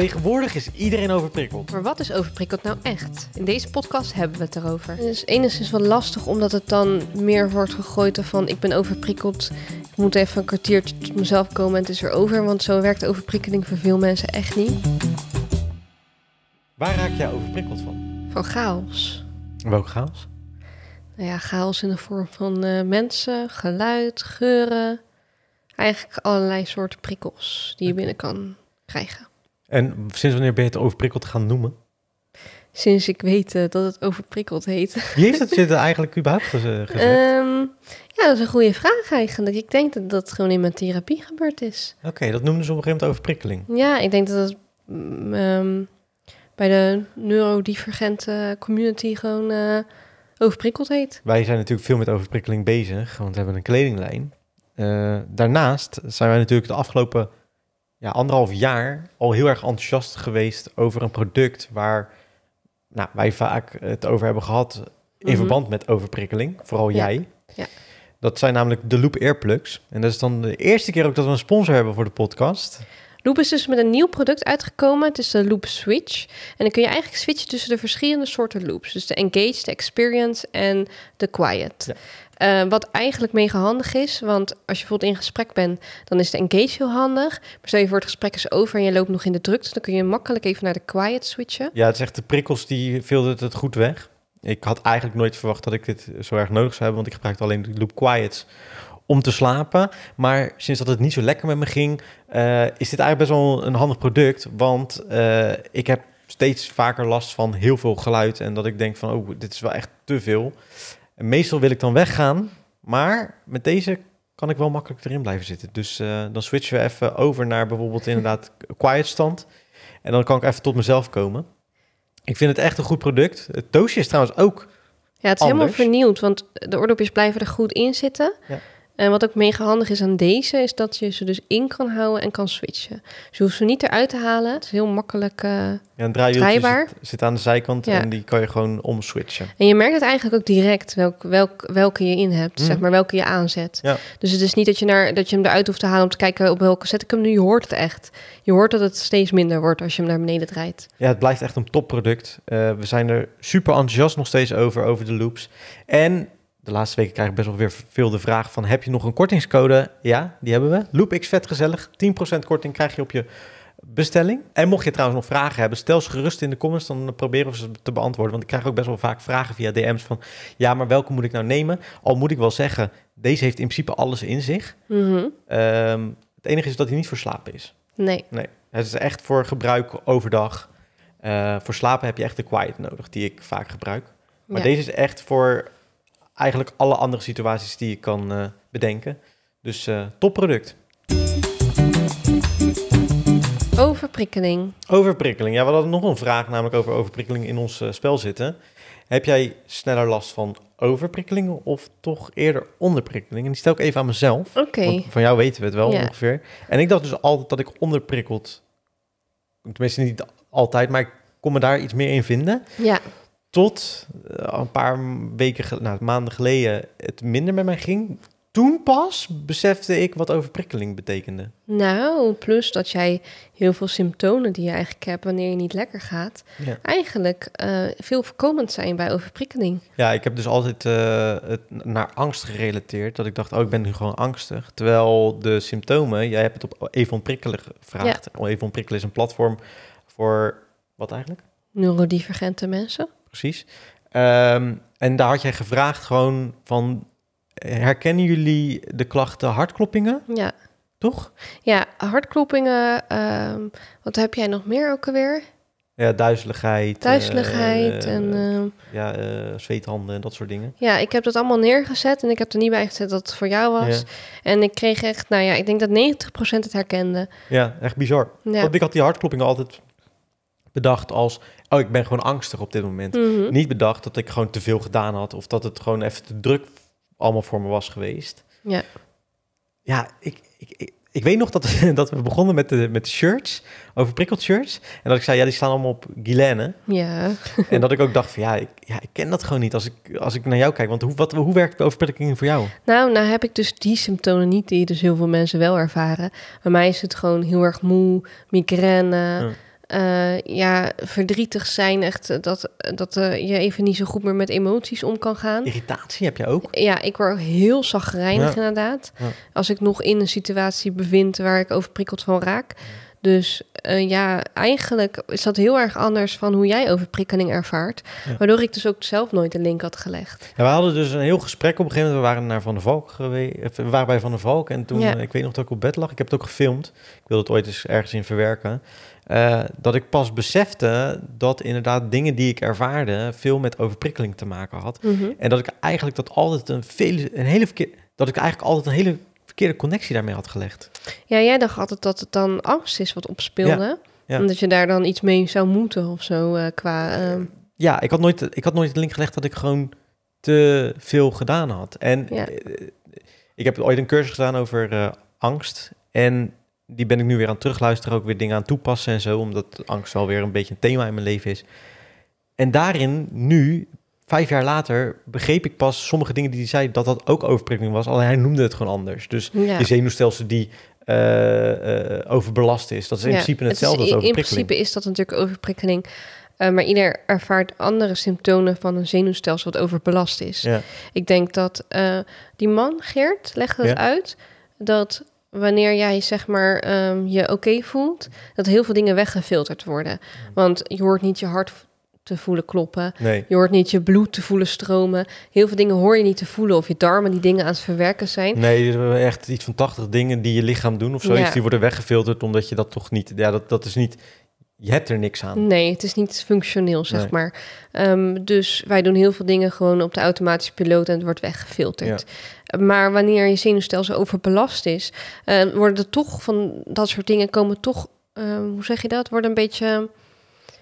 Tegenwoordig is iedereen overprikkeld. Maar wat is overprikkeld nou echt? In deze podcast hebben we het erover. Het is enigszins wel lastig omdat het dan meer wordt gegooid van ik ben overprikkeld. Ik moet even een kwartiertje tot mezelf komen en het is weer over. Want zo werkt overprikkeling voor veel mensen echt niet. Waar raak jij overprikkeld van? Van chaos. Welk chaos? Nou ja, chaos in de vorm van eh, mensen, geluid, geuren. Eigenlijk allerlei soorten prikkels die je binnen kan krijgen. En sinds wanneer ben je het overprikkeld gaan noemen? Sinds ik weet eh, dat het overprikkeld heet. Wie heeft het je er eigenlijk überhaupt geze- gezegd? Ehm, ja, dat is een goede vraag eigenlijk. Ik denk dat dat gewoon in mijn therapie gebeurd is. Oké, dat noemden ze op een gegeven moment overprikkeling. Ja, ik denk dat het mm, ehm, bij de neurodivergente community gewoon eh, overprikkeld heet. Wij zijn natuurlijk veel met overprikkeling bezig, want we hebben een kledinglijn. Eh, daarnaast zijn wij natuurlijk de afgelopen ja, anderhalf jaar al heel erg enthousiast geweest over een product waar nou, wij vaak het over hebben gehad in Mhm. verband met overprikkeling. Vooral Ja. jij. Ja. Dat zijn namelijk de Loop Earplugs. En dat is dan de eerste keer ook dat we een sponsor hebben voor de podcast. Loop is dus met een nieuw product uitgekomen. Het is de Loop Switch. En dan kun je eigenlijk switchen tussen de verschillende soorten loops. Dus de Engage, de Experience en de Quiet. Ja. Eh, wat eigenlijk mega handig is, want als je bijvoorbeeld in gesprek bent, dan is de Engage heel handig. Maar stel je voor het gesprek is over en je loopt nog in de drukte, dan kun je makkelijk even naar de Quiet switchen. Ja, het is echt de prikkels die veelden het goed weg. Ik had eigenlijk nooit verwacht dat ik dit zo erg nodig zou hebben, want ik gebruikte alleen de Loop Quiets om te slapen. Maar sinds dat het niet zo lekker met me ging, eh, is dit eigenlijk best wel een handig product. Want eh, ik heb steeds vaker last van heel veel geluid en dat ik denk van, oh, dit is wel echt te veel. En meestal wil ik dan weggaan, maar met deze kan ik wel makkelijk erin blijven zitten. Dus eh, dan switchen we even over naar bijvoorbeeld inderdaad quiet stand. En dan kan ik even tot mezelf komen. Ik vind het echt een goed product. Het doosje is trouwens ook. Ja, het is helemaal vernieuwd, want de oordopjes blijven er goed in zitten. Ja. En wat ook mega handig is aan deze, is dat je ze dus in kan houden en kan switchen. Dus je hoeft ze niet eruit te halen. Het is heel makkelijk. eh, Ja, een Draaibaar. zit, zit aan de zijkant Ja. en die kan je gewoon omswitchen. En je merkt het eigenlijk ook direct welk, welk, welke je in hebt, Mhm. zeg maar, welke je aanzet. Ja. Dus het is niet dat je, naar, dat je hem eruit hoeft te halen om te kijken op welke zet ik hem nu. Je hoort het echt. Je hoort dat het steeds minder wordt als je hem naar beneden draait. Ja, het blijft echt een topproduct. Eh, we zijn er super enthousiast nog steeds over, over de loops. En de laatste weken krijg ik best wel weer veel de vraag van... heb je nog een kortingscode? Ja, die hebben we. LoopX vet gezellig. 10% korting krijg je op je bestelling. En mocht je trouwens nog vragen hebben, stel ze gerust in de comments. Dan proberen we ze te beantwoorden. Want ik krijg ook best wel vaak vragen via DM's van... ja, maar welke moet ik nou nemen? Al moet ik wel zeggen, deze heeft in principe alles in zich. Mhm. Ehm, het enige is dat hij niet voor slapen is. Nee. Nee, het is echt voor gebruik overdag. Eh, voor slapen heb je echt de quiet nodig, die ik vaak gebruik. Maar Ja. deze is echt voor eigenlijk alle andere situaties die je kan eh, bedenken. Dus eh topproduct. Overprikkeling. Overprikkeling. Ja, we hadden nog een vraag, namelijk over overprikkeling in ons eh, spel zitten. Heb jij sneller last van overprikkeling of toch eerder onderprikkeling? En die stel ik even aan mezelf. Oké. Van jou weten we het wel Ja. ongeveer. En ik dacht dus altijd dat ik onderprikkeld... Tenminste niet altijd, maar ik kon me daar iets meer in vinden. Ja. Tot eh, een paar weken, nou, maanden geleden het minder met mij ging. Toen pas besefte ik wat overprikkeling betekende. Nou, plus dat jij heel veel symptomen die je eigenlijk hebt wanneer je niet lekker gaat, Ja, eigenlijk eh, veel voorkomend zijn bij overprikkeling. ja ik heb dus altijd eh, het naar angst gerelateerd. Dat ik dacht, oh, ik ben nu gewoon angstig. Terwijl de symptomen, jij hebt het op Even Prikkelen gevraagd. Even Prikkelen is een platform voor, wat eigenlijk? Neurodivergente mensen. Precies. Ehm, en daar had jij gevraagd gewoon van, herkennen jullie de klachten hartkloppingen, Ja. toch? Ja, hartkloppingen. ehm, wat heb jij nog meer ook alweer? Ja, duizeligheid. Duizeligheid eh, en... ehm, ja, eh, zweethanden en dat soort dingen. ja, ik heb dat allemaal neergezet en ik heb er niet bij gezet dat het voor jou was. Ja. En ik kreeg echt, nou ja, ik denk dat 90% het herkende. Ja, echt bizar. Ja. Want ik had die hartkloppingen altijd bedacht als... oh, ik ben gewoon angstig op dit moment. Mhm. Niet bedacht dat ik gewoon te veel gedaan had... of dat het gewoon even te druk allemaal voor me was geweest. Ja. Ja, ik, ik, ik, ik weet nog dat, dat we begonnen met de, met de shirts, overprikkeld shirts. En dat ik zei, ja, die staan allemaal op Guilaine. Ja. en dat ik ook dacht van, ja ik, ja, ik ken dat gewoon niet als ik, als ik naar jou kijk. Want hoe, wat, hoe werkt de overprikking voor jou? Nou, nou heb ik dus die symptomen niet die dus heel veel mensen wel ervaren. Bij mij is het gewoon heel erg moe, migraine, Ja. Eh, ja, verdrietig zijn, echt eh, dat, dat eh, je even niet zo goed meer met emoties om kan gaan. Irritatie heb je ook? Ja, ik word heel zagrijnig Ja. inderdaad. Ja. Als ik nog in een situatie bevind waar ik overprikkeld van raak. Dus eh, ja, eigenlijk is dat heel erg anders van hoe jij overprikkeling ervaart. Ja. Waardoor ik dus ook zelf nooit de link had gelegd. Ja, we hadden dus een heel gesprek op een gegeven moment. We waren naar Van der Valk geweest. We waren bij Van der Valk en toen, Ja. eh, ik weet nog dat ik op bed lag. Ik heb het ook gefilmd. Ik wilde het ooit eens ergens in verwerken. Eh, dat ik pas besefte dat inderdaad dingen die ik ervaarde veel met overprikkeling te maken had. Mhm. En dat ik eigenlijk dat altijd een, vele, een hele verkeer, dat ik eigenlijk altijd een hele verkeerde connectie daarmee had gelegd. Ja, jij dacht altijd dat het dan angst is wat opspeelde. ja. Omdat je daar dan iets mee zou moeten of zo eh, qua... ehm, Ja, ik had, nooit, ik had nooit de link gelegd dat ik gewoon te veel gedaan had. En Ja. eh, ik heb ooit een cursus gedaan over eh, angst. En die ben ik nu weer aan het terugluisteren, ook weer dingen aan toepassen en zo. Omdat angst wel weer een beetje een thema in mijn leven is. En daarin, nu, vijf jaar later, begreep ik pas sommige dingen die hij zei dat dat ook overprikkeling was. Alleen hij noemde het gewoon anders. Dus ja. je zenuwstelsel die eh, eh, overbelast is. Dat is in Ja, principe het is hetzelfde in, in principe is dat natuurlijk overprikkeling. Eh, maar ieder ervaart andere symptomen van een zenuwstelsel wat overbelast is. Ja. Ik denk dat die man, Geert, legde het uit dat wanneer jij zeg maar ehm, je oké voelt, dat heel veel dingen weggefilterd worden. Want je hoort niet je hart te voelen kloppen. Nee. Je hoort niet je bloed te voelen stromen. Heel veel dingen hoor je niet te voelen. Of je darmen die dingen aan het verwerken zijn. Nee, er zijn echt iets van 80 dingen die je lichaam doen of zoiets. Ja. Die worden weggefilterd omdat je dat toch niet... Ja, dat, dat is niet... Je hebt er niks aan. Nee, het is niet functioneel, zeg Nee. maar. Ehm, dus wij doen heel veel dingen gewoon op de automatische piloot en het wordt weggefilterd. Maar wanneer je zenuwstelsel overbelast is, eh, worden er toch van dat soort dingen komen toch, ehm, hoe zeg je dat, worden een beetje.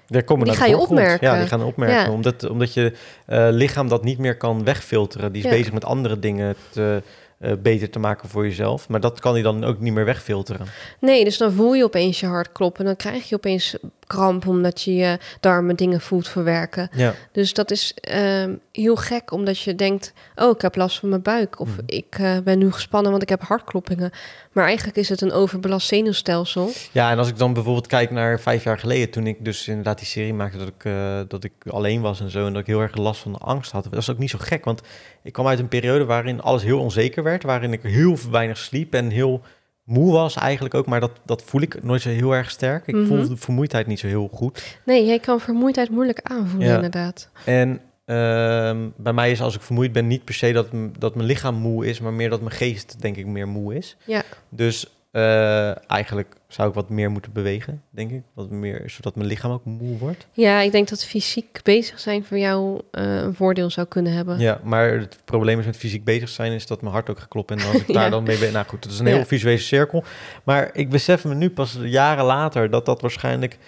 Daar komen Die naar ga de je opmerken. Ja, die gaan opmerken. Ja. Omdat, omdat je eh, lichaam dat niet meer kan wegfilteren. Die is Ja. bezig met andere dingen te, eh, beter te maken voor jezelf. Maar dat kan hij dan ook niet meer wegfilteren. Nee, dus dan voel je opeens je hart kloppen. Dan krijg je opeens kramp omdat je je darmen dingen voelt verwerken. Ja. Dus dat is ehm, heel gek, omdat je denkt: oh, ik heb last van mijn buik. Of Mhm. ik eh, ben nu gespannen, want ik heb hartkloppingen. Maar eigenlijk is het een overbelast zenuwstelsel. ja, en als ik dan bijvoorbeeld kijk naar vijf jaar geleden... toen ik dus inderdaad die serie maakte dat ik, eh, dat ik alleen was en zo... en dat ik heel erg last van de angst had. Dat is ook niet zo gek, want ik kwam uit een periode... waarin alles heel onzeker werd. Waarin ik heel weinig sliep en heel moe was eigenlijk ook. Maar dat, dat voel ik nooit zo heel erg sterk. Ik Mhm. voel de vermoeidheid niet zo heel goed. Nee, jij kan vermoeidheid moeilijk aanvoelen, Ja. inderdaad. En ehm, bij mij is als ik vermoeid ben niet per se dat, dat mijn lichaam moe is, maar meer dat mijn geest denk ik meer moe is. Ja. Dus eh, eigenlijk zou ik wat meer moeten bewegen, denk ik. Wat meer, zodat mijn lichaam ook moe wordt. Ja, ik denk dat fysiek bezig zijn voor jou eh, een voordeel zou kunnen hebben. Ja, maar het probleem is met fysiek bezig zijn is dat mijn hart ook gaat kloppen. En als ik daar dan mee ben, nou goed, dat is een Ja. heel visuele cirkel. Maar ik besef me nu pas jaren later dat dat waarschijnlijk...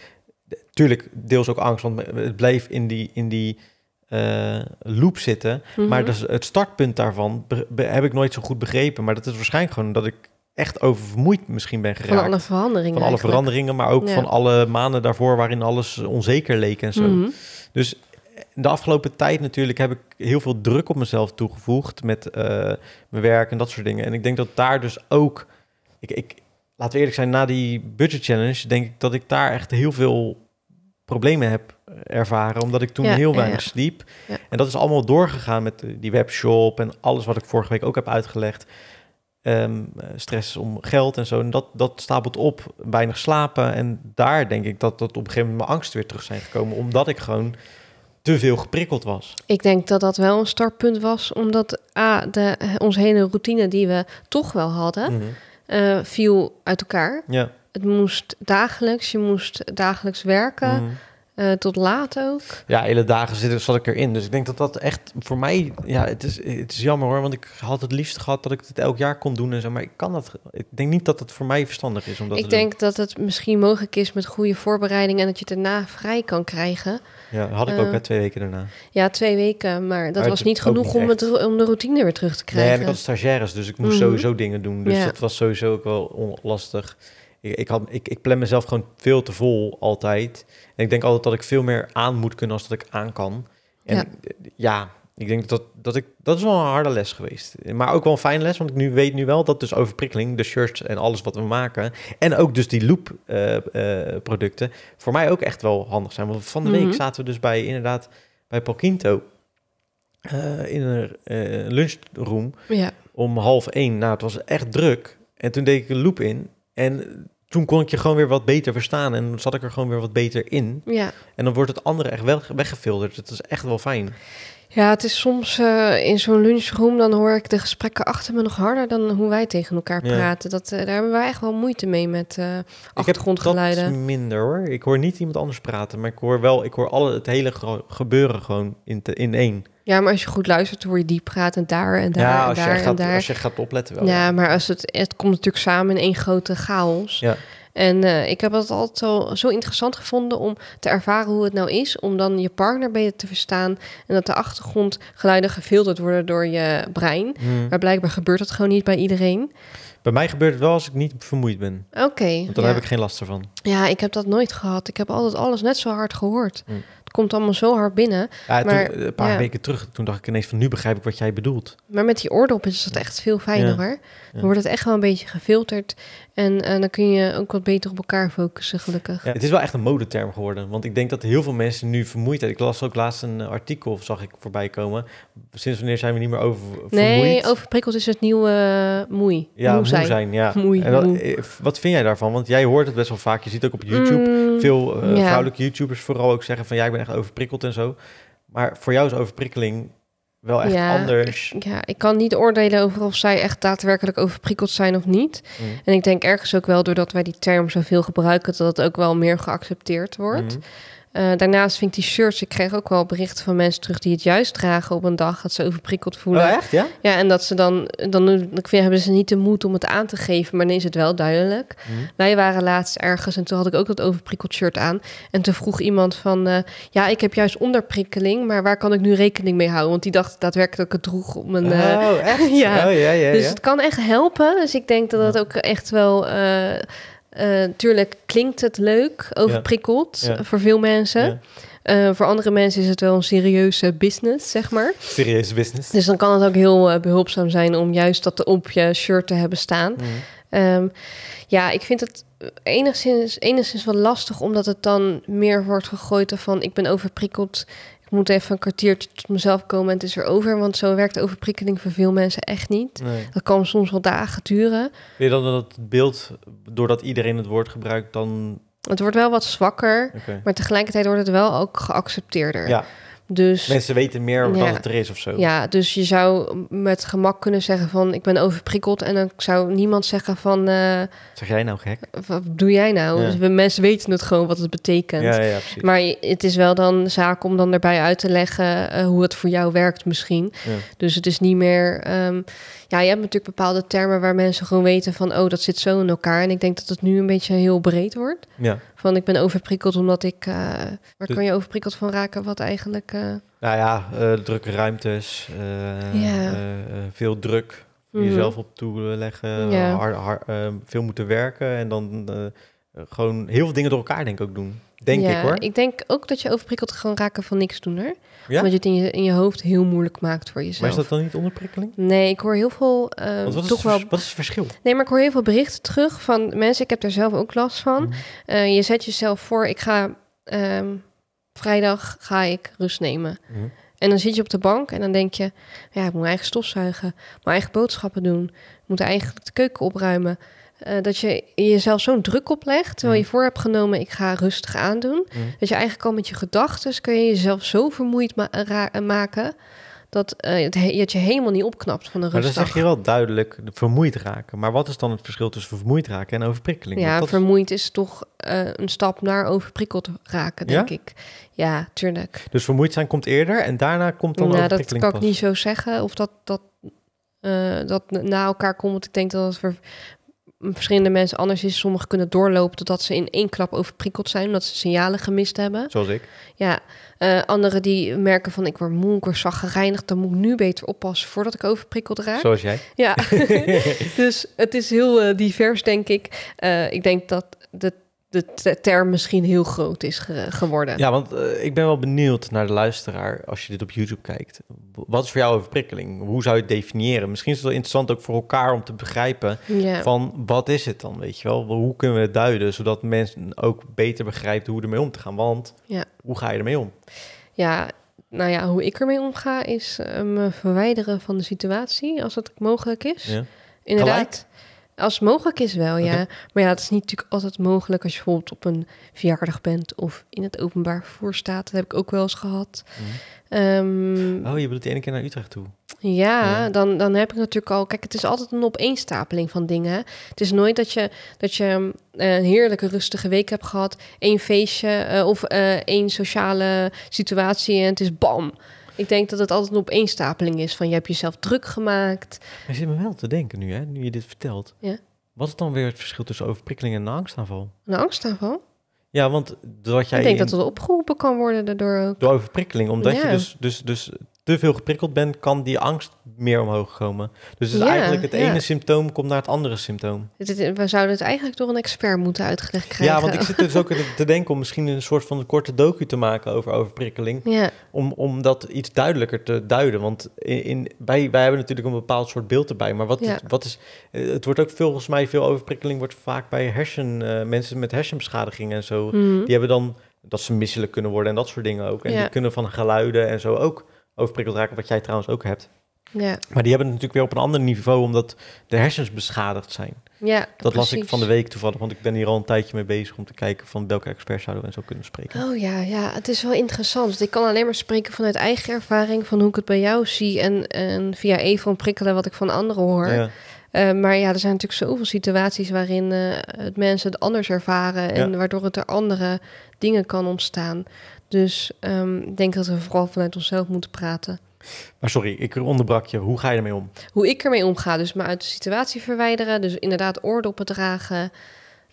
Tuurlijk, deels ook angst, want het bleef in die, in die eh, loop zitten. Mhm. Maar dus het startpunt daarvan heb ik nooit zo goed begrepen. Maar dat is waarschijnlijk gewoon dat ik echt oververmoeid misschien ben van geraakt. alle veranderingen. Van alle eigenlijk. veranderingen, maar ook Ja. van alle maanden daarvoor waarin alles onzeker leek en zo. Mhm. Dus de afgelopen tijd natuurlijk heb ik heel veel druk op mezelf toegevoegd met eh, mijn werk en dat soort dingen. En ik denk dat daar dus ook, ik, ik, laten we eerlijk zijn, na die budget challenge denk ik dat ik daar echt heel veel problemen heb ervaren, omdat ik toen Ja, heel weinig ja. sliep. En dat is allemaal doorgegaan met eh, die webshop en alles wat ik vorige week ook heb uitgelegd. Ehm, eh, stress om geld en zo. En dat, dat stapelt op, weinig slapen. En daar denk ik dat, dat op een gegeven moment mijn angst weer terug zijn gekomen. Omdat ik gewoon te veel geprikkeld was. Ik denk dat dat wel een startpunt was, omdat A, de, onze hele routine die we toch wel hadden, Mhm. eh, viel uit elkaar. Ja. Het moest dagelijks, je moest dagelijks werken, Mhm. Eh, tot laat ook. Ja, hele dagen zit, zat ik erin. Dus ik denk dat dat echt voor mij... Ja, het is, het is jammer hoor. Want ik had het liefst gehad dat ik het elk jaar kon doen en zo. Maar ik kan dat... Ik denk niet dat het voor mij verstandig is om dat ik doen. denk dat het misschien mogelijk is met goede voorbereiding en dat je het daarna vrij kan krijgen. Ja, had ik ook eh, hè, twee weken daarna. Ja, twee weken, maar dat Maar was niet genoeg niet om, het, om de routine weer terug te Nee, en krijgen. ik had stagiaires, dus ik moest Mhm. sowieso dingen doen. Dus Ja. dat was sowieso ook wel onlastig. Ik, ik, had, ik, ik plan mezelf gewoon veel te vol altijd. En ik denk altijd dat ik veel meer aan moet kunnen als dat ik aan kan. En Ja. ja, Ik denk dat, dat ik... Dat is wel een harde les geweest. Maar ook wel een fijne les, want ik nu weet nu wel dat dus overprikkeling, de shirts en alles wat we maken... en ook dus die loop eh, eh, producten voor mij ook echt wel handig zijn. Want van de week Mhm. zaten we dus bij inderdaad bij Palquinto eh, in een eh, lunchroom Ja. om half één. Nou, het was echt druk. En toen deed ik een loop in. En toen kon ik je gewoon weer wat beter verstaan. En zat ik er gewoon weer wat beter in. ja. En dan wordt het andere echt wel weggefilterd. Het is echt wel fijn. Ja, het is soms eh, in zo'n lunchroom, dan hoor ik de gesprekken achter me nog harder dan hoe wij tegen elkaar Ja. praten. Dat, eh, daar hebben wij echt wel moeite mee met eh Ik heb achtergrondgeluiden. dat minder hoor. Ik hoor niet iemand anders praten. Maar ik hoor wel, ik hoor alle, het hele gebeuren gewoon in, te, in één. Ja, maar als je goed luistert, hoor je die praten daar en daar ja, en daar en gaat, daar. als je gaat opletten wel. ja, maar als het, het komt natuurlijk samen in één grote chaos. Ja. En eh, ik heb het altijd zo, zo interessant gevonden om te ervaren hoe het nou is om dan je partner beter te verstaan en dat de achtergrondgeluiden gefilterd worden door je brein. Hmm. Maar blijkbaar gebeurt dat gewoon niet bij iedereen. Bij mij gebeurt het wel als ik niet vermoeid ben. Oké. Want dan ja. heb ik geen last ervan. Ja, ik heb dat nooit gehad. Ik heb altijd alles net zo hard gehoord. Hmm. Komt allemaal zo hard binnen. Ja, Maar, toen, een paar ja. weken terug, toen dacht ik ineens van nu begrijp ik wat jij bedoelt. Maar met die oordop is dat echt veel fijner. Dan wordt het echt wel een beetje gefilterd. En eh, dan kun je ook wat beter op elkaar focussen, gelukkig. Ja, het is wel echt een modeterm geworden. Want ik denk dat heel veel mensen nu vermoeid zijn. Ik las ook laatst een artikel, zag ik voorbij komen. Sinds wanneer zijn we niet meer over Nee, vermoeid? overprikkeld is het nieuwe eh, moei. ja, moe moe zijn. ja. Moei, en dat- moe. eh, wat vind jij daarvan? Want jij hoort het best wel vaak. Je ziet ook op YouTube Mm, veel eh, ja. vrouwelijke YouTubers vooral ook zeggen van... ja, ik ben echt overprikkeld en zo. Maar voor jou is overprikkeling wel echt Ja, anders. Ja, ik kan niet oordelen over of zij echt daadwerkelijk overprikkeld zijn of niet. Mm. En ik denk ergens ook wel, doordat wij die term zoveel gebruiken, dat het ook wel meer geaccepteerd wordt. Mhm. Eh, daarnaast vind ik die shirts, ik kreeg ook wel berichten van mensen terug die het juist dragen op een dag dat ze overprikkeld voelen. Oh, echt? Ja? Ja, en dat ze dan, dan ik vind, hebben ze niet de moed om het aan te geven, maar dan is het wel duidelijk. Mhm. Wij waren laatst ergens en toen had ik ook dat overprikkeld shirt aan. En toen vroeg iemand van, eh, ja, ik heb juist onderprikkeling, maar waar kan ik nu rekening mee houden? Want die dacht daadwerkelijk dat ik het droeg om een... eh, Oh, echt? ja. Oh, ja, ja, dus ja. het kan echt helpen. Dus ik denk dat Ja. ook echt wel... eh, tuurlijk klinkt het leuk, overprikkeld Ja. voor veel mensen. Ja. Eh, voor andere mensen is het wel een serieuze business, zeg maar. Serieuze business. Dus dan kan het ook heel eh, behulpzaam zijn om juist dat op je shirt te hebben staan. Mhm. Ehm, ja, ik vind het enigszins, enigszins wel lastig, omdat het dan meer wordt gegooid van ik ben overprikkeld. Ik moet even een kwartiertje tot mezelf komen en het is weer over. Want zo werkt overprikkeling voor veel mensen echt niet. Nee. Dat kan soms wel dagen duren. Je dan dat het beeld, doordat iedereen het woord gebruikt, dan... Het wordt wel wat zwakker, maar tegelijkertijd wordt het wel ook geaccepteerder. Ja, Dus mensen weten meer Ja. dan het er is of zo. Ja, dus je zou met gemak kunnen zeggen van ik ben overprikkeld en dan zou niemand zeggen van eh, Zeg jij nou gek? wat doe jij nou? Ja. Dus we, mensen weten het gewoon wat het betekent. Ja, ja, precies. Maar het is wel dan zaak om dan erbij uit te leggen eh, hoe het voor jou werkt misschien. Dus het is niet meer... ehm, ja, je hebt natuurlijk bepaalde termen waar mensen gewoon weten van... oh, dat zit zo in elkaar. En ik denk dat het nu een beetje heel breed wordt. Ja. Van ik ben overprikkeld omdat ik... eh, waar kan je overprikkeld van raken? Wat eigenlijk... eh, Nou ja, eh, drukke ruimtes, Ja. veel druk, mhm. jezelf op toeleggen, Ja. hard, hard, veel moeten werken en dan gewoon heel veel dingen door elkaar denk ik ook doen. Denk ja, ik hoor. Ik denk ook dat je overprikkeld gewoon raken van niks doen, hoor. Ja? Omdat je het in je, in je hoofd heel moeilijk maakt voor jezelf. Maar is dat dan niet onderprikkeling? Nee, ik hoor heel veel... eh, wat is, toch wel wat is het verschil? Nee, maar ik hoor heel veel berichten terug van mensen. Ik heb er zelf ook last van. Mhm. Eh, je zet jezelf voor, ik ga ehm, vrijdag ga ik rust nemen. Mhm. En dan zit je op de bank en dan denk je, ja, ik moet mijn eigen stofzuigen, mijn eigen boodschappen doen, ik moet eigenlijk de keuken opruimen. Eh, dat je jezelf zo'n druk oplegt, terwijl je voor hebt genomen, ik ga rustig aandoen. Dat je eigenlijk al met je gedachten kun je jezelf zo vermoeid ma- ra- maken dat, eh, het he- dat je helemaal niet opknapt van een Maar dan zeg je wel duidelijk vermoeid raken. Maar wat is dan het verschil tussen vermoeid raken en overprikkeling? Ja, dat vermoeid is toch eh, een stap naar overprikkeld raken, denk ik. Ja, tuurlijk. Dus vermoeid zijn komt eerder en daarna komt dan Nou, dat overprikkeling kan ik niet zo zeggen. Of dat, dat, eh, dat na elkaar komt. Want ik denk dat het verschillende mensen anders is. Sommigen kunnen doorlopen totdat ze in één klap overprikkeld zijn. Omdat ze signalen gemist hebben. Zoals ik. Ja, eh anderen die merken van ik word moe, ik word zaggerijnig. Dan moet ik nu beter oppassen voordat ik overprikkeld raak. Zoals jij. Ja, dus het is heel eh, divers, denk ik. Eh, ik denk dat de de te- term misschien heel groot is ge- geworden. Ja, want eh, ik ben wel benieuwd naar de luisteraar als je dit op YouTube kijkt. Wat is voor jou overprikkeling? Hoe zou je het definiëren? Misschien is het wel interessant ook voor elkaar om te begrijpen Ja. van wat is het dan, weet je wel? Hoe kunnen we het duiden, zodat mensen ook beter begrijpen hoe ermee om te gaan? Want Ja. hoe ga je ermee om? Ja, nou ja, hoe ik ermee omga is eh, me verwijderen van de situatie als het mogelijk is. Ja. Inderdaad. Als het mogelijk is wel, ja. Maar ja, het is niet natuurlijk altijd mogelijk als je bijvoorbeeld op een verjaardag bent of in het openbaar vervoer staat. Dat heb ik ook wel eens gehad. Ehm, Oh, je bedoelt die ene keer naar Utrecht toe? ja, Ja. Dan, dan heb ik natuurlijk al... Kijk, het is altijd een opeenstapeling van dingen. Het is nooit dat je, dat je eh, een heerlijke rustige week hebt gehad. één feestje eh, of eh, één sociale situatie en het is bam. Ik denk dat het altijd een opeenstapeling is van je hebt jezelf druk gemaakt. Maar je zit me wel te denken nu, hè, nu je dit vertelt. Ja. Wat is dan weer het verschil tussen overprikkeling en een angstaanval? Een angstaanval. Ja, want doordat jij ik denk in- dat het opgeroepen kan worden daardoor ook. door overprikkeling, omdat je dus, dus, dus te veel geprikkeld bent, kan die angst meer omhoog komen. Dus het is Ja, eigenlijk het ja. ene symptoom komt naar het andere symptoom. Het- het- We zouden het eigenlijk door een expert moeten uitgelegd krijgen. Ja, want ik zit dus ook te denken om misschien een soort van een korte docu te maken over overprikkeling. Ja, Om, om dat iets duidelijker te duiden. Want in, in, wij, wij hebben natuurlijk een bepaald soort beeld erbij. Maar wat, Ja. wat is. Het wordt ook veel, volgens mij, veel overprikkeling wordt vaak bij hersen. eh, mensen met hersenbeschadiging en zo. Mhm. Die hebben dan dat ze misselijk kunnen worden en dat soort dingen ook. En die kunnen van geluiden en zo ook overprikkeld raken, wat jij trouwens ook hebt. ja, Maar die hebben het natuurlijk weer op een ander niveau, omdat de hersens beschadigd zijn. ja. Dat las ik van de week toevallig, want ik ben hier al een tijdje mee bezig om te kijken van welke experts zouden we en zo kunnen spreken. Oh ja, ja, het is wel interessant. Want ik kan alleen maar spreken vanuit eigen ervaring, van hoe ik het bij jou zie en, en via even prikkelen wat ik van anderen hoor. Ja. Eh, maar ja, er zijn natuurlijk zoveel situaties waarin eh, het mensen het anders ervaren en Ja. waardoor het er andere dingen kan ontstaan. Dus ehm, ik denk dat we vooral vanuit onszelf moeten praten. Maar sorry, ik onderbrak je. Hoe ga je ermee om? Hoe ik ermee omga, dus me uit de situatie verwijderen, dus inderdaad oordoppen dragen.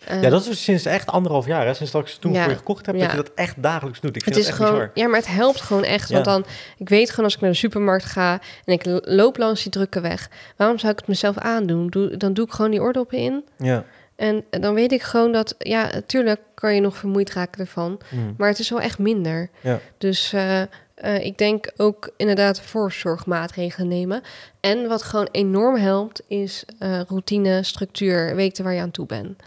Eh, ja, dat is sinds echt anderhalf jaar, hè? sinds dat ik ze toen Ja. voor je gekocht heb, Ja. dat je dat echt dagelijks doet. Ik vind het is echt gewoon, bizar. ja, maar het helpt gewoon echt. Want dan, ik weet gewoon als ik naar de supermarkt ga en ik lo- loop langs die drukke weg, waarom zou ik het mezelf aandoen? Doe, dan doe ik gewoon die oordoppen in. Ja. En dan weet ik gewoon dat, ja, natuurlijk kan je nog vermoeid raken ervan, Mm. maar het is wel echt minder. Ja. Dus eh, eh, ik denk ook inderdaad voorzorgmaatregelen nemen. En wat gewoon enorm helpt, is eh, routine, structuur, weten waar je aan toe bent.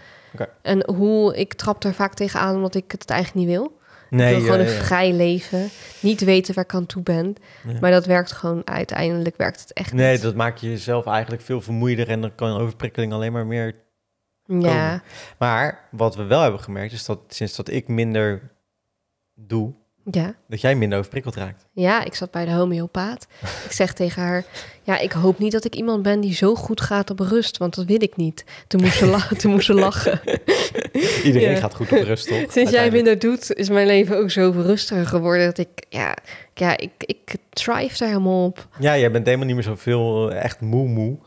En hoe ik trap er vaak tegenaan omdat ik het eigenlijk niet wil. Nee, ik wil gewoon een vrij leven, niet weten waar ik aan toe ben. Ja. Maar dat werkt gewoon uiteindelijk werkt het echt Nee, niet. dat maakt je jezelf eigenlijk veel vermoeider en dan kan overprikkeling alleen maar meer ja, komen. Maar wat we wel hebben gemerkt is dat sinds dat ik minder doe, ja, dat jij minder overprikkeld raakt. ja, ik zat bij de homeopaat. ik zeg tegen haar, ja, ik hoop niet dat ik iemand ben die zo goed gaat op rust, want dat wil ik niet. Toen moest ze, la- toen moest ze lachen. Iedereen Ja. gaat goed op rust, toch? Sinds jij minder doet, is mijn leven ook zo rustiger geworden dat ik, ja, ja ik, ik thrive daar helemaal op. Ja, jij bent helemaal niet meer zoveel eh, echt moe moe.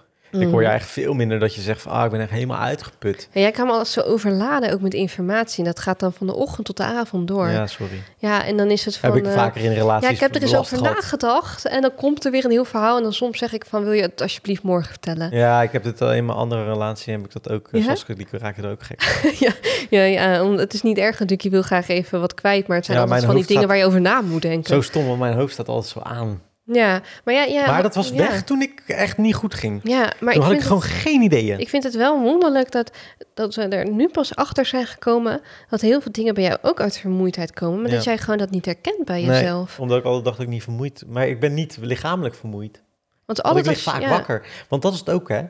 Ik hoor je Mm. eigenlijk veel minder dat je zegt van, ah, ik ben echt helemaal uitgeput. En jij kan me altijd zo overladen, ook met informatie. En dat gaat dan van de ochtend tot de avond door. Ja, Ja, sorry. en dan is het van... Heb ik eh, vaker in relaties Ja, ik heb er eens over gehad. nagedacht. En dan komt er weer een heel verhaal. En dan soms zeg ik van, wil je het alsjeblieft morgen vertellen? Ja, ik heb dit al in mijn andere relatie, heb ik dat ook. eh, Ja? Zoals ik, die raak je er ook gek. Ja, ja om- het is niet erg natuurlijk. Je wil graag even wat kwijt. Maar het zijn Ja, altijd van die dingen waar je over na moet denken. Zo stom, want mijn hoofd staat altijd zo aan. Ja, maar ja... ja maar dat was ja. weg toen ik echt niet goed ging. Ja, maar toen ik had ik gewoon het, geen ideeën. ik vind het wel wonderlijk dat, dat we er nu pas achter zijn gekomen... dat heel veel dingen bij jou ook uit vermoeidheid komen. Maar Ja. dat jij gewoon dat niet herkent bij Nee, jezelf. omdat ik altijd dacht dat ik niet vermoeid. Maar ik ben niet lichamelijk vermoeid. Want altijd ik lig vaak ja. wakker. Want dat is het ook, hè.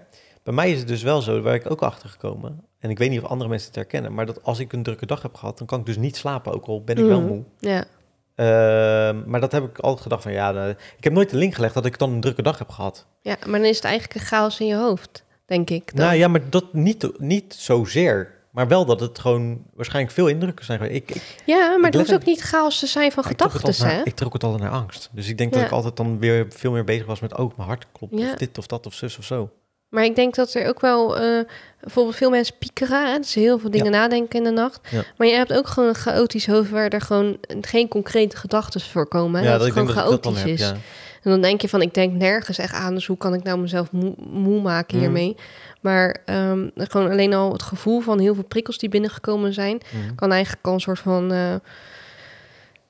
Bij mij is het dus wel zo, waar ik ook achter gekomen. En ik weet niet of andere mensen het herkennen. Maar dat als ik een drukke dag heb gehad, dan kan ik dus niet slapen. Ook al ben ik wel Mhm. moe. Ja, Ehm, maar dat heb ik altijd gedacht van, ja, nou, ik heb nooit de link gelegd dat ik dan een drukke dag heb gehad. ja, maar dan is het eigenlijk een chaos in je hoofd, denk ik. Dan. Nou ja, maar dat niet, niet zozeer. Maar wel dat het gewoon waarschijnlijk veel indrukken zijn. Ik, ik, Ja, maar het hoeft ook niet chaos te zijn van gedachten, hè? ik trok het altijd naar angst. Dus ik denk Ja. dat ik altijd dan weer veel meer bezig was met... oh, mijn hart klopt, Ja. of dit of dat of zus of zo. Maar ik denk dat er ook wel... eh, bijvoorbeeld veel mensen piekeren? Dus heel veel dingen nadenken in de nacht. Ja. Maar je hebt ook gewoon een chaotisch hoofd... waar er gewoon geen concrete gedachten voor komen. Hè? ja, dat het gewoon chaotisch heb, is. ja. En dan denk je van, ik denk nergens echt aan, dus hoe kan ik nou mezelf moe, moe maken Mm. hiermee? Maar ehm, gewoon alleen al het gevoel van heel veel prikkels die binnengekomen zijn, Mhm. kan eigenlijk al een soort van, eh,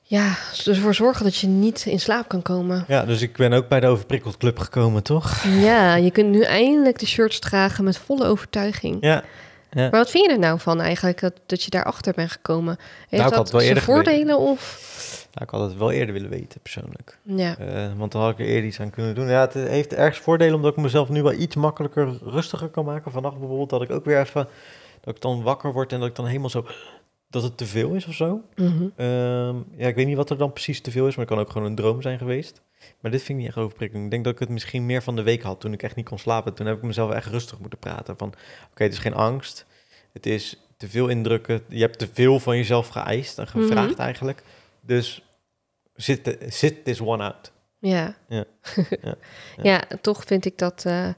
ja, ervoor zorgen dat je niet in slaap kan komen. Ja, dus ik ben ook bij de overprikkeld club gekomen, toch? Ja, je kunt nu eindelijk de shirts dragen met volle overtuiging. Ja. ja. Maar wat vind je er nou van eigenlijk, dat, dat je daarachter bent gekomen? Heeft Nou, dat zijn eerder voordelen of... Nou, ik had het wel eerder willen weten, persoonlijk. Ja, Eh, want dan had ik er eerder iets aan kunnen doen. Ja, het heeft ergens voordelen omdat ik mezelf nu wel iets makkelijker rustiger kan maken. Vannacht bijvoorbeeld dat ik ook weer even, dat ik dan wakker word en dat ik dan helemaal zo, dat het te veel is of zo. Mhm. Ehm, ja, ik weet niet wat er dan precies te veel is, maar het kan ook gewoon een droom zijn geweest. Maar dit vind ik niet echt overprikkeling. Ik denk dat ik het misschien meer van de week had, toen ik echt niet kon slapen. Toen heb ik mezelf echt rustig moeten praten. Van, oké, het is geen angst. Het is te veel indrukken. Je hebt te veel van jezelf geëist en gevraagd Mhm. eigenlijk. Dus zit, zit this one out. ja. Ja. Ja. Ja. toch vind ik dat... eh,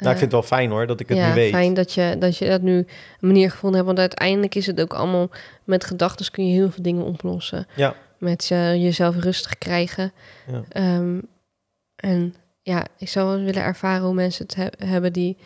Nou, ik eh, vind het wel fijn hoor, dat ik het ja, nu weet. fijn dat je, dat je dat nu een manier gevonden hebt. Want uiteindelijk is het ook allemaal... Met gedachten kun je heel veel dingen oplossen. Ja. Met eh, jezelf rustig krijgen. Ja. Ehm, en ja, ik zou wel willen ervaren hoe mensen het he- hebben die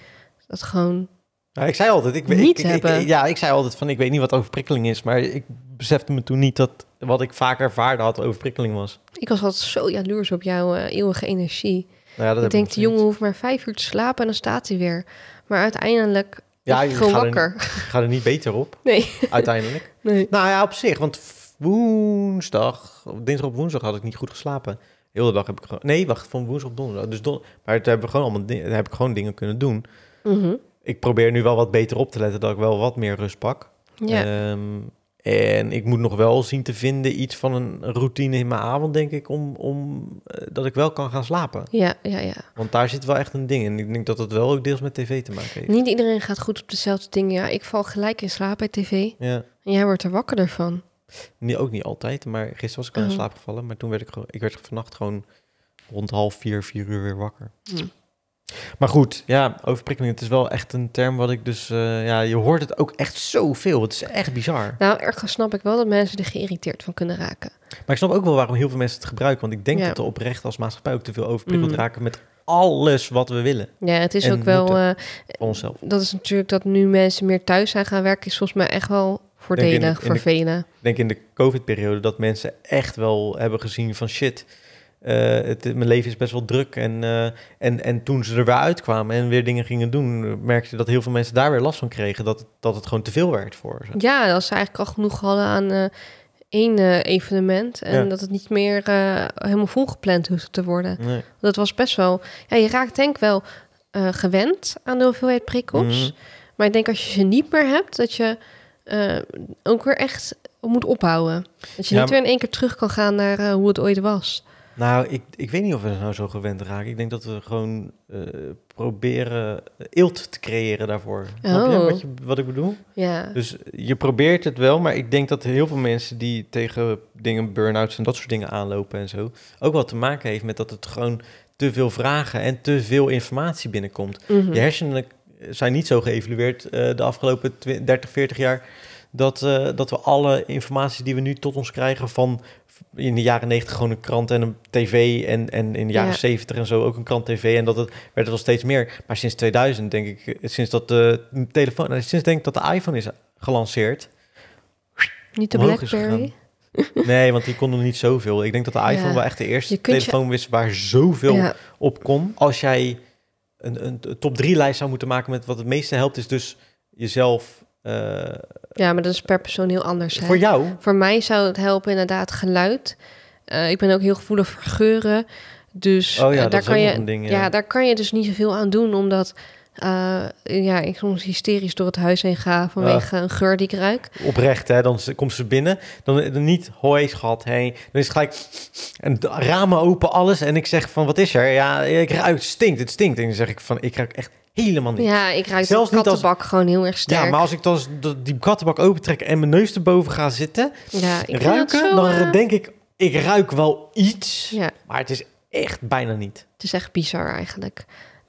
dat gewoon... Nou, ik zei altijd, ik, weet- Niet ik, ik- ik- hebben. ja, ik zei altijd van, ik weet niet wat overprikkeling is, maar ik besefte me toen niet dat wat ik vaak ervaarde had overprikkeling was. Ik was altijd zo jaloers op jouw eh, eeuwige energie. Nou ja, ik denk, de jongen hoeft maar vijf uur te slapen en dan staat hij weer. Maar uiteindelijk Ja, je gewoon gaat er wakker. Ga er niet beter op, Nee, uiteindelijk. nee. nou ja, op zich, want woensdag, dinsdag op woensdag had ik niet goed geslapen. Heel de dag heb ik gewoon... Nee, wacht, van woensdag op donderdag. Dus don, maar het hebben we gewoon allemaal, di- daar heb ik gewoon dingen kunnen doen. Mhm. Ik probeer nu wel wat beter op te letten, dat ik wel wat meer rust pak. Ja. Ehm, en ik moet nog wel zien te vinden iets van een routine in mijn avond, denk ik, om, om eh, dat ik wel kan gaan slapen. ja, ja, ja. Want daar zit wel echt een ding. En ik denk dat het wel ook deels met tv te maken heeft. Niet iedereen gaat goed op dezelfde dingen. Ja, ik val gelijk in slaap bij tv. Ja, En jij wordt er wakker ervan. niet, ook niet altijd. Maar gisteren was ik al in Oh. slaap gevallen. Maar toen werd ik gewoon, ik werd vannacht gewoon rond half vier, vier uur weer wakker. Hm. Maar goed, ja, overprikkeling. Het is wel echt een term wat ik dus, eh, ja, je hoort het ook echt zoveel. Het is echt bizar. Nou, ergens snap ik wel dat mensen er geïrriteerd van kunnen raken. Maar ik snap ook wel waarom heel veel mensen het gebruiken. Want ik denk Ja. dat we oprecht als maatschappij ook te veel overprikkeld Mm. raken met alles wat we willen Ja, het is En ook wel... eh, onszelf. dat is natuurlijk dat nu mensen meer thuis zijn gaan werken... is volgens mij echt wel voordelig de- voor velen. Ik denk in de COVID-periode dat mensen echt wel hebben gezien van shit. Eh, het, mijn leven is best wel druk. En, eh, en, en toen ze er weer uitkwamen en weer dingen gingen doen, merkte je dat heel veel mensen daar weer last van kregen. Dat, het- dat het gewoon te veel werd voor ze. Ja, dat ze eigenlijk al genoeg hadden aan eh, één evenement. En Ja. dat het niet meer eh, helemaal volgepland hoefde te worden. Nee. Dat was best wel... Ja, je raakt denk ik wel gewend aan de hoeveelheid prikkels. Mhm. Maar ik denk als je ze niet meer hebt, dat je ook weer echt moet ophouden. Dat je Ja, niet weer in één keer terug kan gaan naar hoe het ooit was. Nou, ik, ik weet niet of we er nou zo gewend raken. Ik denk dat we gewoon eh, proberen eelt te creëren daarvoor. Snap je Oh. wat, je wat ik bedoel? Ja, Dus je probeert het wel, maar ik denk dat heel veel mensen die tegen dingen, burn-outs en dat soort dingen aanlopen en zo, ook wel te maken heeft met dat het gewoon te veel vragen en te veel informatie binnenkomt. Mhm. Je hersenen zijn niet zo geëvalueerd eh, de afgelopen 20, 30, 40 jaar dat, eh, dat we alle informatie die we nu tot ons krijgen van in de jaren 90 gewoon een krant en een tv en, en in de jaren Ja. 70 en zo ook een krant tv en dat het werd het wel steeds meer. Maar sinds 2000 denk ik, eh, sinds dat de telefoon, nou, sinds denk ik dat de iPhone is gelanceerd. niet de Blackberry. Nee, want die konden niet zoveel. Ik denk dat de iPhone Ja. wel echt de eerste Je je- telefoon is waar zoveel Ja, op kon. Als jij een, een top 3 lijst zou moeten maken met wat het meeste helpt, is dus jezelf. Eh, ja, maar dat is per persoon heel anders. hè. voor jou. Voor mij zou het helpen inderdaad geluid. Eh, ik ben ook heel gevoelig voor geuren. Dus Oh ja, eh, daar kan je, ding, ja. ja. daar kan je dus niet zoveel aan doen, omdat eh, ja, ik soms hysterisch door het huis heen ga vanwege een geur die ik ruik. Oprecht, hè? Dan komt ze binnen. Dan, dan niet hoi schat, hey. Dan is het gelijk en ramen open, alles. En ik zeg van, wat is er? Ja, ik ruik, het stinkt, het stinkt. En dan zeg ik van, ik ruik echt helemaal niet. Ja, ik ruik Zelfs de niet als- kattenbak gewoon heel erg sterk. Ja, maar als ik dan die kattenbak opentrek en mijn neus erboven ga zitten, ja, ik ruiken, zo, dan eh, denk ik, ik ruik wel iets, Ja, maar het is echt bijna niet. het is echt bizar eigenlijk.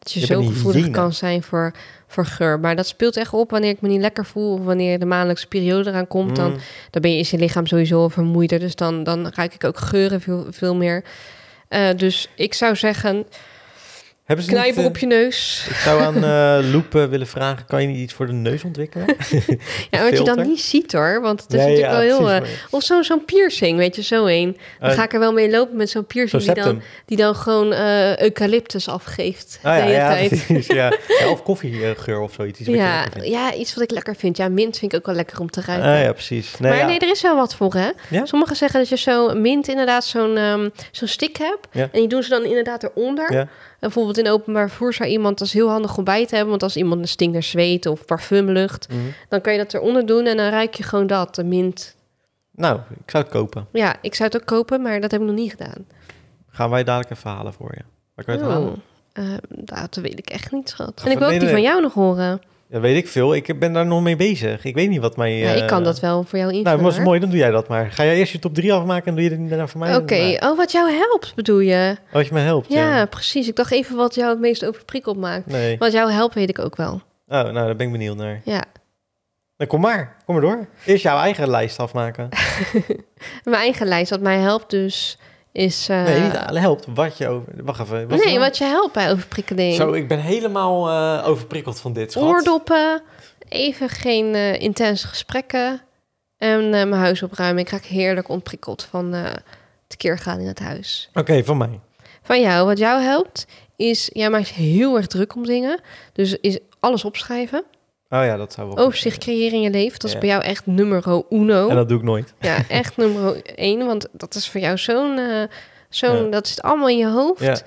Dat je Je zo gevoelig kan zijn voor, voor geur. Maar dat speelt echt op wanneer ik me niet lekker voel... of wanneer de maandelijkse periode eraan komt. Dan, Mm. dan ben je in je lichaam sowieso vermoeider. Dus dan, dan ruik ik ook geuren veel, veel meer. Eh, dus ik zou zeggen, Hebben ze niet, knijper eh, op je neus. Ik zou aan eh Loep eh, willen vragen, kan je niet iets voor de neus ontwikkelen? Ja, wat je dan niet ziet hoor, want het is natuurlijk ja, wel heel... precies, of zo'n zo'n piercing, weet je, zo een. Dan ga ik er wel mee lopen met zo'n piercing die dan, die dan gewoon eucalyptus afgeeft Ah, de ja, hele ja, tijd. precies, ja. Of koffiegeur of zoiets. iets Ja, ja, iets wat ik lekker vind. Ja, mint vind ik ook wel lekker om te ruiken. Ah, ja, precies. Nee, maar nee, er is wel wat voor, hè? Sommigen zeggen dat je zo mint inderdaad zo'n ehm, zo'n stick hebt. En die doen ze dan inderdaad eronder. Bijvoorbeeld in openbaar vervoer zou iemand, dat is heel handig om bij te hebben. Want als iemand een stinkt naar zweet of parfumlucht, Mhm. dan kan je dat eronder doen en dan ruik je gewoon dat, de mint. Nou, ik zou het kopen. Ja, ik zou het ook kopen, maar dat heb ik nog niet gedaan. Gaan wij dadelijk even halen voor je. Waar kan je het Oh, halen? eh, dat weet ik echt niet, schat. Of- En ik wil ook die nee. van jou nog horen. Ja, weet ik veel. Ik ben daar nog mee bezig. Ik weet niet wat mij... Ja, ik eh, kan dat wel voor jou Nou, invullen. dat was hoor. mooi. Dan doe jij dat maar. Ga jij eerst je top 3 afmaken en doe je het daarna voor mij? Oké, Nou, oh, wat jou helpt bedoel je? Wat je me helpt. Ja, precies. Ik dacht even wat jou het meest overprikkeld maakt. Nee. Wat jou helpt, weet ik ook wel. Oh, nou, daar ben ik benieuwd naar. Ja. Nou, kom maar. Kom maar door. Eerst jouw eigen lijst afmaken. Mijn eigen lijst, wat mij helpt dus, is... eh, nee, niet helpt. Wat je over... Wacht even. Wat nee, het wat je helpt bij overprikkeling. Zo, ik ben helemaal eh, overprikkeld van dit, schat. Oordoppen, even geen eh, intense gesprekken en eh, mijn huis opruimen. Ik raak heerlijk ontprikkeld van eh tekeer gaan in het huis. Oké, van mij. Van jou, wat jou helpt, is... Jij maakt heel erg druk om dingen. Dus is alles opschrijven. Oh ja, dat zou wel Overzicht creëren in je leven. Dat is Ja. bij jou echt nummer uno. En dat doe ik nooit. Ja, echt nummer één. Want dat is voor jou zo'n... eh, zo'n Ja. Dat zit allemaal in je hoofd. Ja.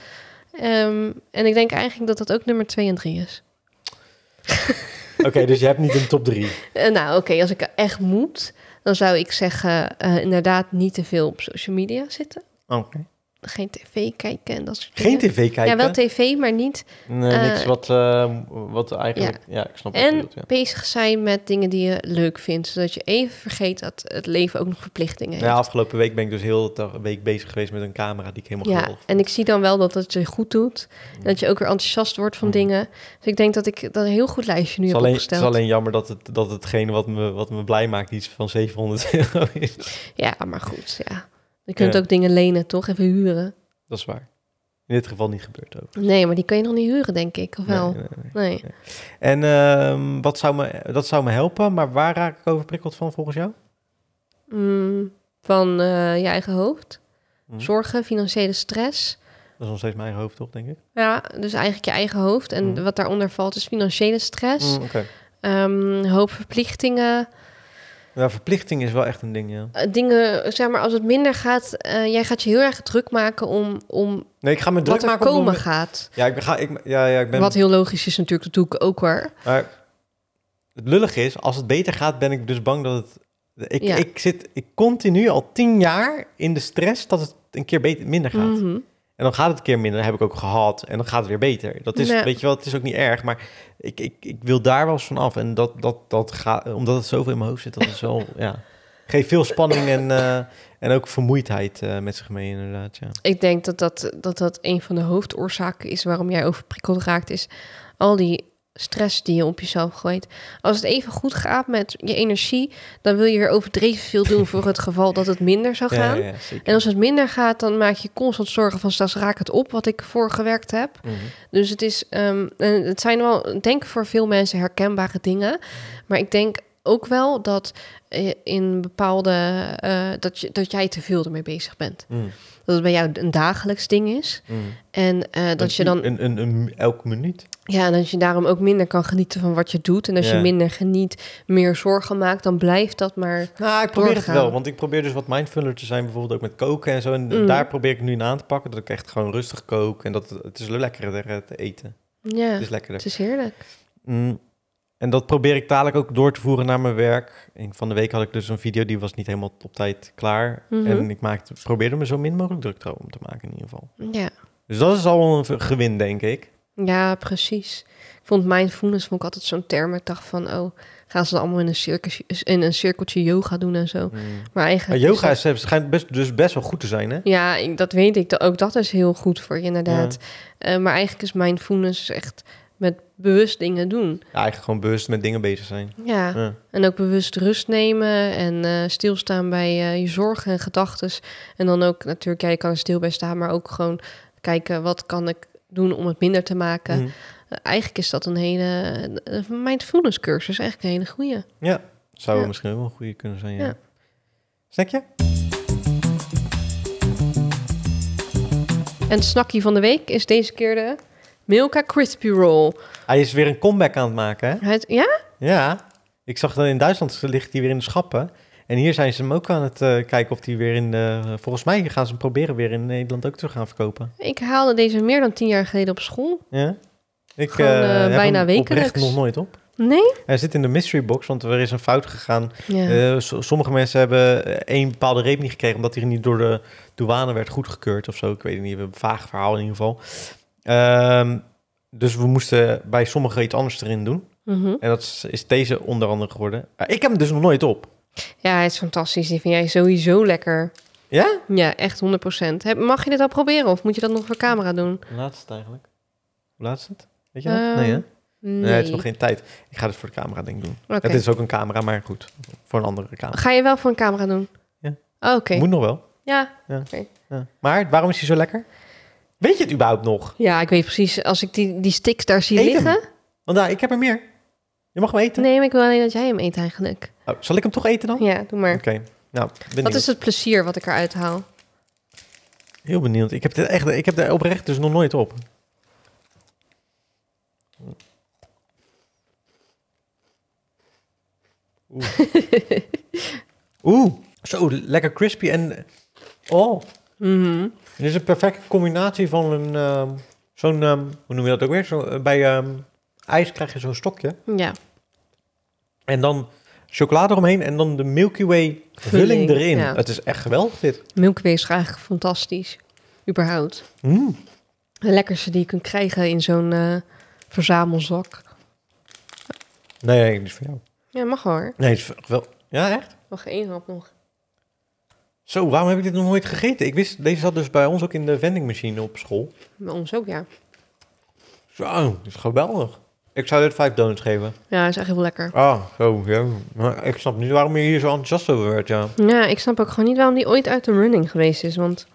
Ehm, en ik denk eigenlijk dat dat ook nummer twee en drie is. Oké, dus je hebt niet een top 3. Eh, nou, oké, als ik er echt moet, dan zou ik zeggen, eh, inderdaad niet te veel op social media zitten. Oké. Geen tv kijken en dat soort Geen dingen. tv kijken? Ja, wel tv, maar niet. Nee, eh, niks wat, eh, wat eigenlijk... Ja, ik snap wat je En bedoelt, ja. bezig zijn met dingen die je leuk vindt. Zodat je even vergeet dat het leven ook nog verplichtingen heeft. Ja, afgelopen week ben ik dus heel de week bezig geweest met een camera die ik helemaal Ja, geweldig en ik zie dan wel dat het je goed doet. En dat je ook weer enthousiast wordt van Mm. dingen. Dus ik denk dat ik dat een heel goed lijstje nu Het heb is, alleen, het is opgesteld. alleen jammer dat, het, dat hetgene wat me, wat me blij maakt iets van 700 euro is. Ja, maar goed, ja. Je kunt Ja. ook dingen lenen, toch? Even huren. Dat is waar. In dit geval niet gebeurd ook. Nee, maar die kan je nog niet huren, denk ik. Of wel? Nee, nee, nee. Nee. En ehm, wat zou me, dat zou me helpen, maar waar raak ik overprikkeld van volgens jou? Mm, van eh, je eigen hoofd. Hm. Zorgen, financiële stress. Dat is nog steeds mijn eigen hoofd, toch, denk ik? Ja, dus eigenlijk je eigen hoofd. En Hm. wat daaronder valt is financiële stress. Mm, Oké. Ehm, hoop verplichtingen. Ja, verplichting is wel echt een ding, ja. Eh, dingen, zeg maar, als het minder gaat... eh, jij gaat je heel erg druk maken om, om Nee, ik ga me druk wat er maken het komen gaat. Ja, ik ga, ik, ja, ja, ik ben... Wat heel logisch is natuurlijk, dat doe ik ook hoor. Maar het lullige is, als het beter gaat, ben ik dus bang dat het... Ik, Ja. ik zit ik continu al tien jaar in de stress dat het een keer beter, minder gaat. Mhm. En dan gaat het een keer minder, heb ik ook gehad. En dan gaat het weer beter. Dat is, weet je wel, het is ook niet erg. Maar ik, ik, ik wil daar wel eens van af. En dat, dat, dat gaat, omdat het zoveel in mijn hoofd zit, dat is wel, ja... Geeft veel spanning en, eh, en ook vermoeidheid eh, met zich mee, inderdaad, ja. Ik denk dat dat, dat dat een van de hoofdoorzaken is waarom jij overprikkeld raakt. Is al die stress die je op jezelf gooit. Als het even goed gaat met je energie, dan wil je weer overdreven veel doen voor het geval dat het minder zou gaan. ja, ja, zeker. En als het minder gaat, dan maak je constant zorgen van straks raak het op wat ik voor gewerkt heb. Mhm. Dus het is, ehm, en het zijn wel, ik denk voor veel mensen herkenbare dingen. Maar ik denk ook wel dat eh, in bepaalde, eh, dat, je, dat jij te veel ermee bezig bent. Mhm. Dat het bij jou een dagelijks ding is. Mhm. En eh, dat je dan, Een, een, een, elke minuut. ja, en dat je daarom ook minder kan genieten van wat je doet. En als Ja. je minder geniet, meer zorgen maakt, dan blijft dat maar. Nou, ik probeer het doorgaan. wel. Want ik probeer dus wat mindfuller te zijn. Bijvoorbeeld ook met koken en zo. En Mm. daar probeer ik nu in aan te pakken. Dat ik echt gewoon rustig kook. En dat het is lekkerder eh, te eten. Ja, Het is lekkerder. het is heerlijk. Mm, En dat probeer ik dadelijk ook door te voeren naar mijn werk. En van de week had ik dus een video die was niet helemaal op tijd klaar. Mhm. En ik maakte, probeerde me zo min mogelijk druk te- om te maken in ieder geval. Ja. Dus dat is al een gewin, denk ik. ja, precies. Ik vond mindfulness vond ik altijd zo'n term. Ik dacht van, oh, gaan ze dan allemaal in een, circus, in een cirkeltje yoga doen en zo. Mm. Maar Maar eigenlijk... yoga is dat- schijnt best, dus best wel goed te zijn, hè? Ja, ik- dat weet ik. Ook dat is heel goed voor je, inderdaad. Eh, maar eigenlijk is mindfulness echt met bewust dingen doen. Ja, eigenlijk gewoon bewust met dingen bezig zijn. Ja, Ja. en ook bewust rust nemen en eh, stilstaan bij eh, je zorgen en gedachten. En dan ook natuurlijk, ja, je kan er stil bij staan, maar ook gewoon kijken wat kan ik doen om het minder te maken. Mhm. Eh, eigenlijk is dat een hele mindfulness cursus, eigenlijk een hele goede. Ja, zou Ja. misschien wel een goede kunnen zijn, ja. Ja. Snackje? En het snakkie van de week is deze keer de Milka Crispy Roll. Hij is weer een comeback aan het maken, hè? Ja? Ja. Ik zag dat in Duitsland ligt hij weer in de schappen. En hier zijn ze hem ook aan het eh, kijken of die weer in de... Volgens mij gaan ze hem proberen weer in Nederland ook te gaan verkopen. Ik haalde deze meer dan tien jaar geleden op school. Ja? Ik Gewoon, eh, heb bijna wekelijks. nog nooit op. Nee? Hij zit in de mystery box, want er is een fout gegaan. Ja. Sommige mensen hebben één bepaalde reep niet gekregen... omdat hij niet door de douane werd goedgekeurd of zo. Ik weet het niet, we hebben een vaag verhaal in ieder geval. Ehm, dus we moesten bij sommigen iets anders erin doen. Mhm. En dat is, deze onder andere geworden. Ik heb hem dus nog nooit op. ja, hij is fantastisch. Die vind jij sowieso lekker. Ja? Ja, echt 100%. Heb, mag je dit al proberen of moet je dat nog voor camera doen? Hoe laat is het eigenlijk? Hoe laat is het? Weet je dat? Ehm, nee, hè? Nee. Nee, het is nog geen tijd. Ik ga het voor de camera denk ik doen. Oké. Het is ook een camera, maar goed. Voor een andere camera. Ga je wel voor een camera doen? Ja. Oh, Oké. Moet nog wel. Ja. Ja. Maar waarom is hij zo lekker? Weet je het überhaupt nog? ja, ik weet precies. Als ik die, die sticks daar zie Eet hem. liggen... Want daar, ik heb er meer. Je mag hem eten. Nee, maar ik wil alleen dat jij hem eet eigenlijk. Oh, zal ik hem toch eten dan? Ja, doe maar. Oké. Nou, benieuwd. Wat is het plezier wat ik eruit haal? Heel benieuwd. Ik heb, dit echt, ik heb er oprecht dus nog nooit op. Oeh. Oeh. Zo, lekker crispy en... Oh, Mhm. Dit is een perfecte combinatie van een... ehm, zo'n... ehm, hoe noem je dat ook weer? Zo, eh, bij ehm, ijs krijg je zo'n stokje. Ja. En dan chocolade eromheen en dan de Milky Way vulling, erin. ja. Het is echt geweldig dit. Milky Way is eigenlijk fantastisch. Überhaupt. Mm. De lekkerste die je kunt krijgen in zo'n eh, verzamelzak. Nee, nee, niet voor jou. Ja, mag hoor. Nee, het is wel... Ja, echt? Nog één hap nog. Zo, waarom heb ik dit nog nooit gegeten? Ik wist, deze zat dus bij ons ook in de vendingmachine op school. Bij ons ook, ja. Zo, is geweldig. Ik zou dit vijf donuts geven. Ja, is echt heel lekker. Ah, zo, ja. Maar ik snap niet waarom je hier zo enthousiast over werd, ja. Ja, ik snap ook gewoon niet waarom die ooit uit de running geweest is. Want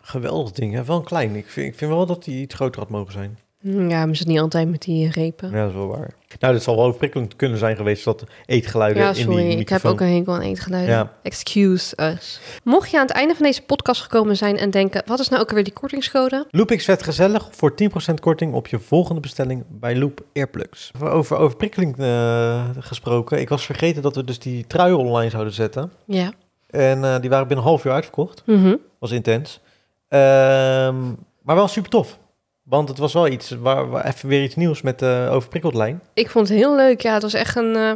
Geweldig ding, hè. Wel een klein. Ik vind, ik vind wel dat hij iets groter had mogen zijn. Hm, ja, maar ze niet altijd met die repen. Ja, dat is wel waar. Nou, dit zal wel prikkelend kunnen zijn geweest, dat eetgeluiden Ja, in die sorry. Ik heb microfoon. ook een hekel aan eetgeluiden. Ja. Excuse us. Mocht je aan het einde van deze podcast gekomen zijn en denken... wat is nou ook alweer die kortingscode? Loopix vet gezellig voor 10% korting op je volgende bestelling bij Loop Earplugs. Over, over prikkeling eh, gesproken. Ik was vergeten dat we dus die truien online zouden zetten. Ja. En eh, die waren binnen een half uur uitverkocht. Mhm. Was intens. Ehm, maar wel super tof. Want het was wel iets, waar, waar even weer iets nieuws met de overprikkeldlijn. Ik vond het heel leuk. Ja, het was echt een, eh,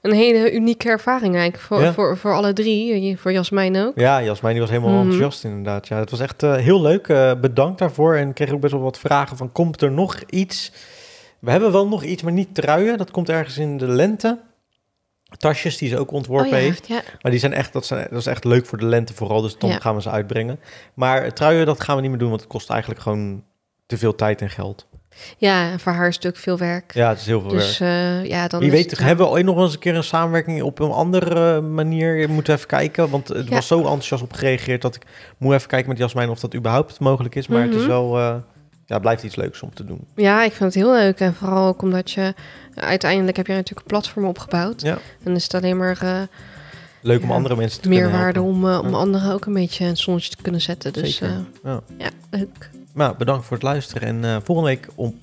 een hele unieke ervaring eigenlijk. Voor, Ja. voor, voor alle drie. Voor Jasmijn ook. Ja, Jasmijn die was helemaal Mhm. enthousiast inderdaad. Ja, het was echt eh, heel leuk. Eh, bedankt daarvoor. En ik kreeg ook best wel wat vragen van, komt er nog iets? We hebben wel nog iets, maar niet truien. Dat komt ergens in de lente. Tasjes die ze ook ontworpen oh, ja. heeft. Ja. Maar die zijn echt, dat, zijn, dat is echt leuk voor de lente vooral. Dus dan Ja. gaan we ze uitbrengen. Maar truien, dat gaan we niet meer doen. Want het kost eigenlijk gewoon te veel tijd en geld. ja, en voor haar is het natuurlijk veel werk. Ja, het is heel veel werk. dus eh, ja, dan Wie weet, het- hebben we ooit nog eens een keer een samenwerking op een andere eh, manier? Je moet even kijken, want het Ja. was zo enthousiast op gereageerd dat ik moet even kijken met Jasmijn of dat überhaupt mogelijk is. Maar het is Mhm. wel, eh, ja, blijft iets leuks om te doen. Ja, ik vind het heel leuk. En vooral ook omdat je... Uiteindelijk heb je natuurlijk een platform opgebouwd. Ja. En is het alleen maar eh, Leuk om Ja, andere mensen te kunnen meerwaarde helpen. om, om anderen ook een beetje een zonnetje te kunnen zetten. Dus Zeker. Ja. ja, leuk. Nou, bedankt voor het luisteren. En eh, volgende week op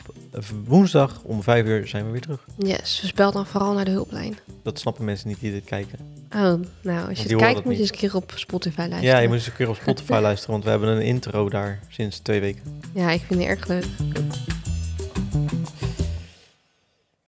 woensdag om vijf uur zijn we weer terug. Yes, dus bel dan vooral naar de hulplijn. Dat snappen mensen niet die dit kijken. Oh, nou, als je het kijkt moet je eens een keer op Spotify luisteren. Ja, je moet eens een keer op Spotify luisteren, want we hebben een intro daar sinds twee weken. Ja, ik vind het erg leuk.